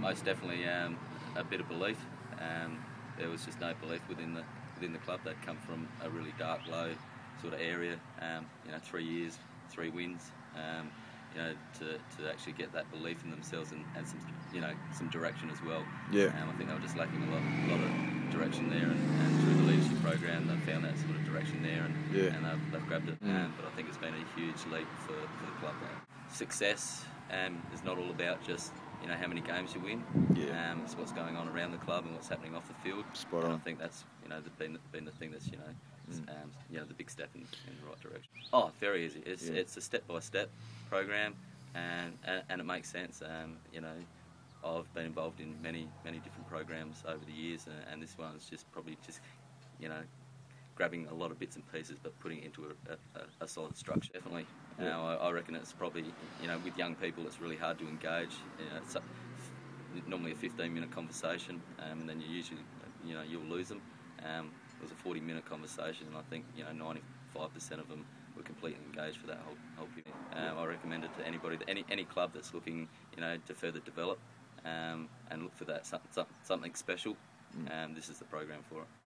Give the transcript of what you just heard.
Most definitely um, a bit of belief. Um, there was just no belief within the within the club. They'd come from a really dark, low sort of area. Um, you know, three years, three wins. Um, you know, to, to actually get that belief in themselves and, and some you know some direction as well. Yeah. Um, I think they were just lacking a lot, a lot of direction there, and, and through the leadership program, they found that sort of direction there, and, Yeah. and they've, they've grabbed it. Mm. Um, but I think it's been a huge leap for, for the club. Success um, is not all about just you know how many games you win. Yeah. Um, it's what's going on around the club and what's happening off the field. Spot and on. I think that's you know the, been been the thing that's you know Mm. um, you know the big step in, in the right direction. Oh, very easy. It's Yeah. it's a step by step program, and, and and it makes sense. Um, you know. I've been involved in many, many different programs over the years, and, and this one's just probably just, you know, grabbing a lot of bits and pieces, but putting it into a, a, a solid structure. Definitely. Yeah. Now, I, I reckon it's probably, you know, with young people, it's really hard to engage. You know, it's a, normally a 15-minute conversation, um, and then you usually, you know, you'll lose them. Um, it was a 40-minute conversation, and I think, you know, 95% of them were completely engaged for that whole whole period. Um, I recommend it to anybody, any any club that's looking, you know, to further develop um, and look for that some, some, something special. Mm. Um, this is the program for it.